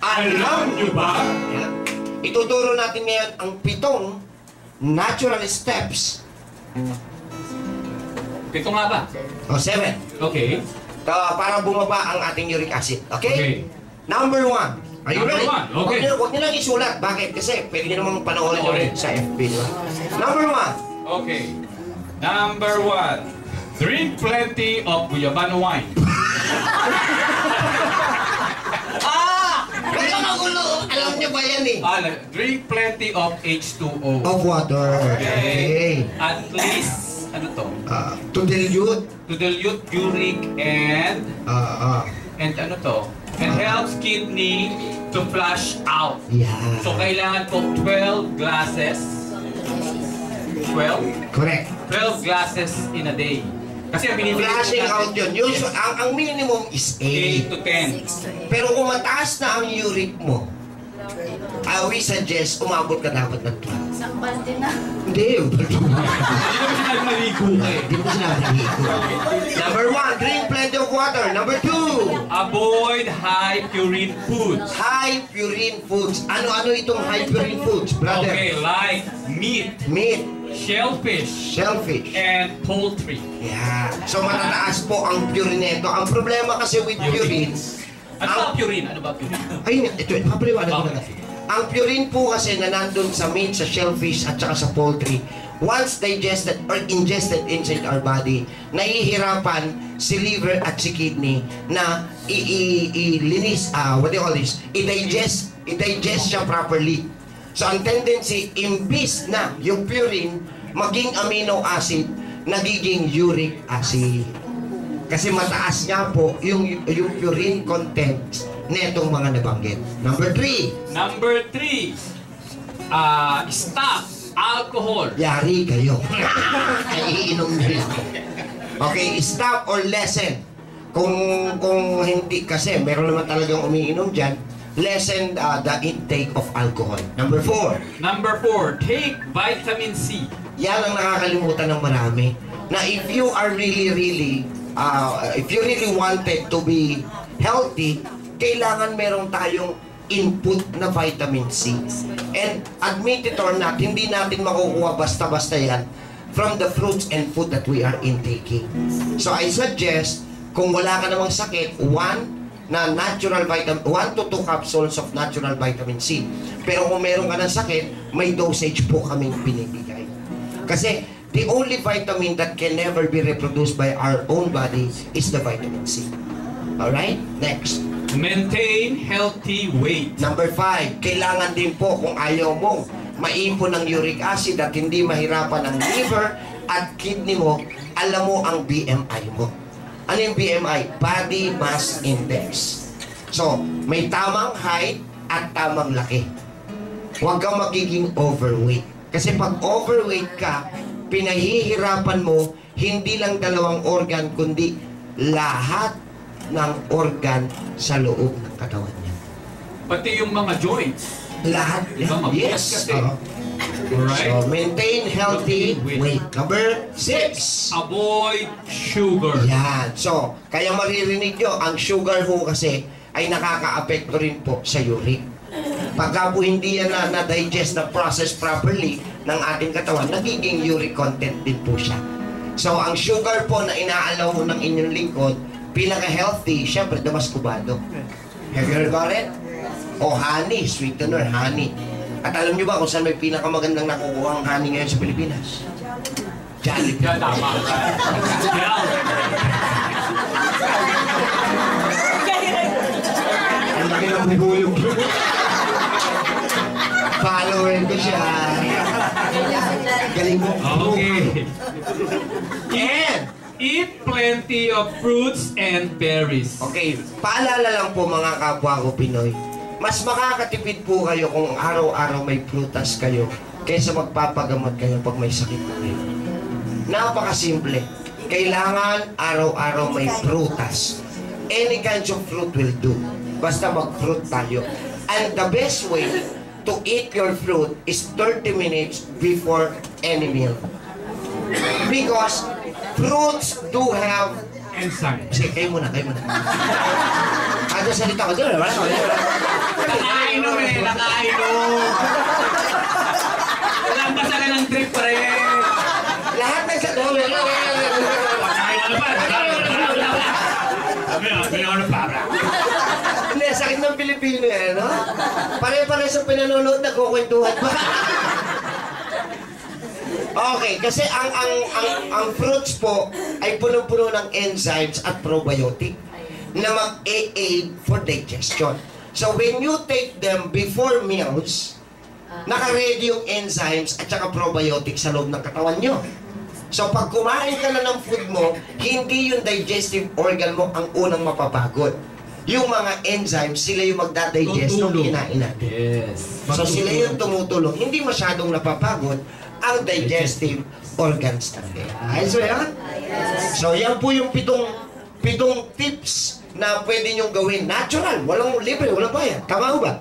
Alam nyo ba? Yan. Ituturo natin ngayon ang pitong natural steps. Pito nga ba? O, seven. Okay. To, para bumaba ang ating uric acid. Okay? Okay. Number one. Are you Number ready? one, okay. Huwag nyo, huwag nyo lang isulat. Bakit? Kasi pwede nyo namang panoorin rin sa FB. Di ba? Number one. Okay. Number one. Drink plenty of Guyabano wine. Ah! Kaya magulo. Alam nyo ba yan eh? Ah, drink plenty of H2O. Of water. Okay. At least, ano to? Uh, to dilute. To dilute uric and, Uh, uh, and ano to? And helps kidney to flush out. yeah. So, kailangan po 12 glasses. 12? Correct. 12 glasses in a day. Kasi ang binibili Flashing out yun. Usually, ang, ang minimum is 8 8. to 10. Pero kung mataas na ang uric mo, I we suggest umabot ka dapat ng 12. Isang balde na. Hindi, Hindi naman sinabi maligo ka eh. Hindi mo sinabi dito. Number one, drink plenty of water. Number two, Avoid high purine foods. high purine foods. Ano-ano itong high purine foods, brother? Okay, like meat, Meat, shellfish, shellfish. and poultry. Yeah. So matataas po ang purine nito. Ang problema kasi with purine, Ano ba purine? Ano ba purine? ay, ito, papaliwanag ko na. Ang purine po kasi na nandun sa meat, sa shellfish, at saka sa poultry, once digested or ingested inside our body, nahihirapan si liver at si kidney na i-linis, ah, what do you call this? I-digest, i-digest siya properly. So ang tendency, imbis na yung purine maging amino acid, nagiging uric acid. Kasi mataas nga po yung, yung purine content netong mga nabanggit. Number three, Number three, uh, stop alcohol. Yari kayo. Ay, iinom na lang. Okay, stop or lessen. Kung kung hindi kasi, meron naman talagang umiinom dyan, lessen uh, the intake of alcohol. Number four, Number four, take vitamin C. yan ang nakakalimutan ng marami. Na if you are really, really, uh, if you really wanted to be healthy, kailangan meron tayong input na vitamin C. And admit it or not, hindi natin makukuha basta-basta yan from the fruits and food that we are intaking. So I suggest, kung wala ka namang sakit, one na natural vitamin, 1 to 2 capsules of natural vitamin C. Pero kung meron ka ng sakit, may dosage po kaming binibigay. Kasi the only vitamin that can never be reproduced by our own body is the vitamin C. Alright? Next. Maintain healthy weight. Number five, kailangan din po kung ayaw mong maipon ng uric acid at hindi mahirapan ang liver at kidney mo, alam mo ang BMI mo. Ano yung BMI? Body Mass Index. So, may tamang height at tamang laki. Huwag kang magiging overweight. Kasi pag overweight ka, pinahihirapan mo hindi lang dalawang organ, kundi lahat ng organ sa loob ng katawan niya. Pati yung mga joints. Lahat. Di ba, mabigat Yes. kasi. Alright? So, maintain healthy weight. Number six. Avoid sugar. Yan. So, kaya maririnig nyo, ang sugar ho kasi ay nakaka-apekto rin po sa uric. Pagka po hindi yan na, na-digest, na-process properly ng ating katawan, nagiging uric content din po siya. So, ang sugar po na inaalaw ng inyong lingkod, pinaka-healthy, syempre, damascubado. Have you heard about it? O honey, sweetener, honey. At alam nyo ba kung saan may pinakamagandang nakukuha ang honey ngayon sa Pilipinas? Jollibee. Yan, tama. Ang laki ng bubuyog. Follower ko siya. Galing mo. Okay. And, Eat plenty of fruits and berries. okay, paalala lang po mga kapwa ko Pinoy. Mas makakatipid po kayo kung araw-araw may prutas kayo kaysa magpapagamot kayo pag may sakit na kayo. Napakasimple. Kailangan araw-araw may prutas. Any kinds of fruit will do. Basta mag-fruit tayo. And the best way to eat your fruit is 30 minutes before any meal. Because fruits do have Enzyme. Sige, kayo muna, kayo muna. Ano salita ko dyan? Wala ko. Nakainom eh, nakainom. Walang pasaka ng trip pa rin. Lahat na sa... Ano pa? Ano pa? Hindi, sakit ng Pilipino eh, no? Pare-pare sa pinanonood, nagkukwentuhan pa. okay, kasi ang, ang, ang, ang fruits po ay punong-puno ng enzymes at probiotic na mag-aid for digestion. So when you take them before meals, naka-ready yung enzymes at saka probiotic sa loob ng katawan nyo. So pag kumain ka na ng food mo, hindi yung digestive organ mo ang unang mapapagod. Yung mga enzymes, sila yung magdadigest ng kinain natin. Yes. So sila yung tumutulong. Hindi masyadong napapagod ang digestive organs natin. Ayos ba yan? So yan po yung pitong pitong tips na pwede niyong gawin. Natural, walang libre, walang bayad. Tama ba?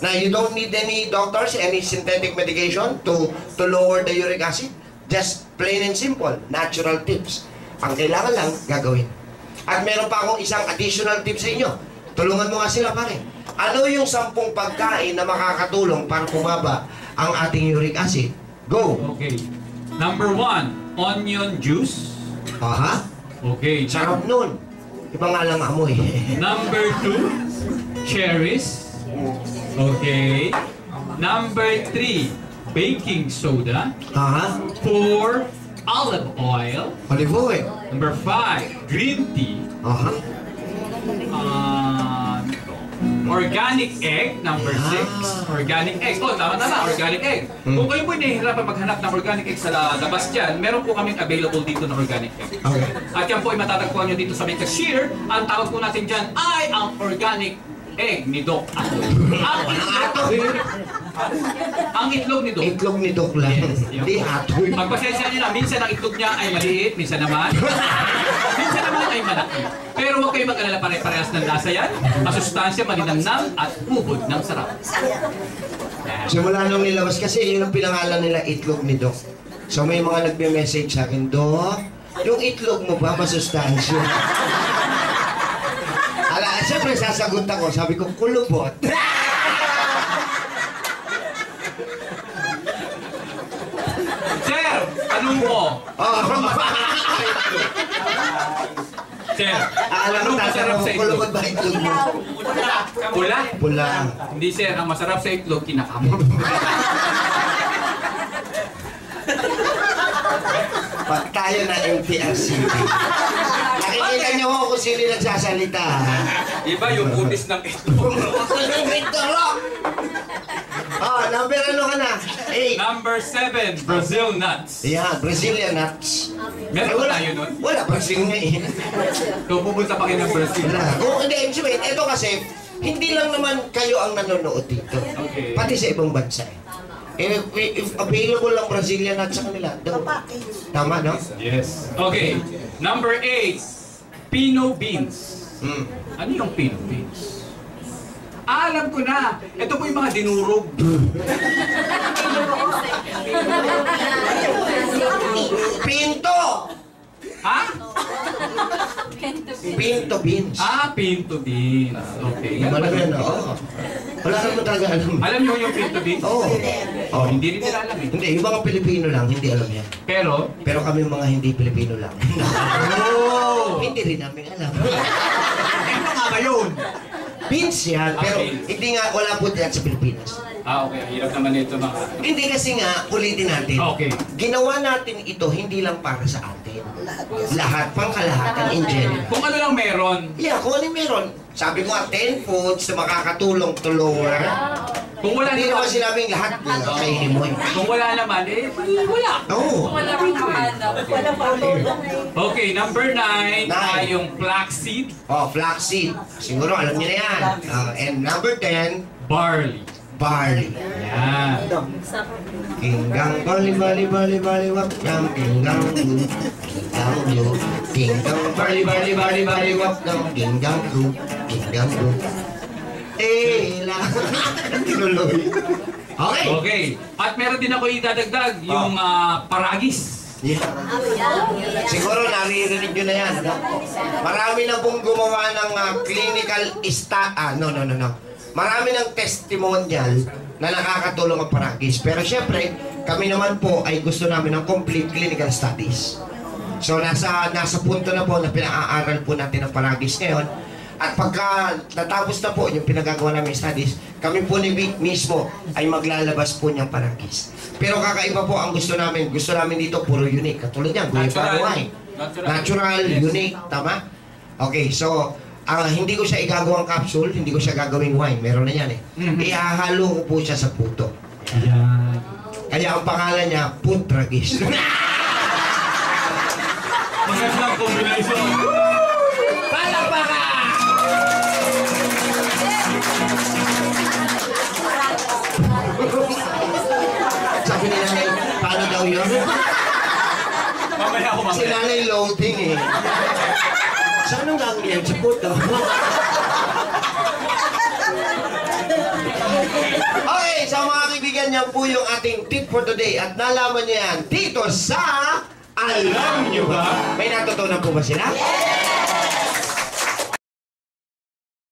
Na you don't need any doctors, any synthetic medication to to lower the uric acid. Just plain and simple, natural tips. Ang kailangan lang gagawin. At meron pa akong isang additional tip sa inyo. Tulungan mo nga sila pare. Ano yung sampung pagkain na makakatulong para kumaba ang ating uric acid? Go! Okay. Number one, onion juice. Aha, Okay. sarap nun. Iba nga lang amoy. Number two, cherries. Okay. Number three, baking soda. Aha, Four, olive oil. olive oil. Number five, green tea. Aha, Uh, organic egg, number Ah. six. Organic egg. Oh, tama tama, organic egg. Hmm. Kung kayo po nahihirapan maghanap ng organic egg sa la- labas dyan, meron po kaming available dito na organic egg. okay. At yan po ay matatagpuan nyo dito sa may cashier. Ang tawag po natin dyan ay ang organic egg ni Doc Atoy. ang ang itlog ni Doc. Itlog ni Doc lang. Yes, yun. Di atoy. Pagpasensya nyo na, minsan ang itlog niya ay maliit, minsan naman. minsan naman ay malaki. Pero huwag kayo mag-alala pare-parehas ng lasa yan. Masustansya, malinamnam at ubod ng sarap. Simula nung nilabas kasi yun ang pinangalan nila itlog ni Doc. So may mga nagme-message sa akin, Doc, yung itlog mo ba masustansya? Ala, siyempre sasagot ako, sabi ko, kulubot. Sir, tanong mo. oh, Sir, alam mo, anong masarap tatanong, sa kulubot itlog? ba itlog mo? Pula? Pula. Hindi sir, ang masarap sa itlog, kinakamot. Pag tayo na MTRCB. Nakikita niyo ho kung sino nagsasalita. ha? Iba yung kutis ng itlog. oh, number ano ka na? Eight. Number seven, Brazil nuts. Yeah, Brazilian nuts. Meron Eh, wala, tayo nun? Wala, Brazil nga eh. Kung pupunta pa kayo ng Brazil. Wala. Kung hindi, sabihin, ito kasi, hindi lang naman kayo ang nanonood dito. Okay. Pati sa ibang bansa eh. If, if available lang Brazilian nuts sa kanila, daw. Tama, no? Yes. Okay. Number eight, Pino beans. Mm. Ano yung Pino beans? Ah, alam ko na. Ito po yung mga dinurog. Pinto! Ha? Pinto beans. Ah, pinto beans. Okay. Wala na yan, oo. Wala naman talaga alam. Alam niyo yung pinto beans? Oo. Oh, hindi rin nila alam eh. Hindi, yung mga Pilipino lang, hindi alam yan. Pero, Pero kami mga hindi Pilipino lang. oh! hindi rin namin alam. Ano nga ba yun? Beans yan, pero Ah, beans. hindi nga, wala po yan sa Pilipinas. Ah, okay. Hirap naman ito mga... Hindi kasi nga, ulitin natin. Okay. Ginawa natin ito hindi lang para sa atin. Lahat, pangkalahatan in general. Kung ano lang meron, Yeah, kung ano yung meron. Sabi nga, 10 foods na makakatulong to lower. Kung wala Hindi naman, sinabing lahat yung kainin mo. kung wala naman, eh, wala. Oo. Wala kang kahanap. Wala pa Okay, number nine, Nine. ay yung flaxseed, Oh, flaxseed. Siguro alam niyo na yan. Ah, and number 10, barley. barley. Yan. Kinggang bali bali bali bali wap nam kinggang kinggang kinggang bali bali bali bali wap nam kinggang du kinggang du Eh, la. Tinuloy. Okay. Okay. At meron din ako idadagdag, yung ah, paragis. Yeah. Siguro naririnig nyo na yan. No? Marami na pong gumawa ng ah, clinical sta... Ah, no, no, no, no. marami ng testimonial na nakakatulong ang paragis. Pero syempre, kami naman po ay gusto namin ng complete clinical studies. So nasa nasa punto na po na pinag-aaral po natin ang paragis ngayon. At pagka natapos na po yung pinagagawa namin studies, kami po ni Vic mismo ay maglalabas po niyang paragis. Pero kakaiba po ang gusto namin. Gusto namin dito puro unique. Katulad niyan, Natural. wine. Natural. Natural, Yes. unique, tama? Okay, so ah, hindi ko siya igagawang capsule, hindi ko siya gagawing wine. Meron na yan eh. Mhm. Ihahalo ko po siya sa puto. Ayan. Kaya ang pangalan niya, Putragis. Magandang combination. Yun? Mamaya ako Si mamaya. nanay loading eh. Saan ang ganglian sa puto? okay, so mga kaibigan, yan po yung ating tip for today. At nalaman niyo yan dito sa Alam Niyo Ba? May natutunan po ba sila?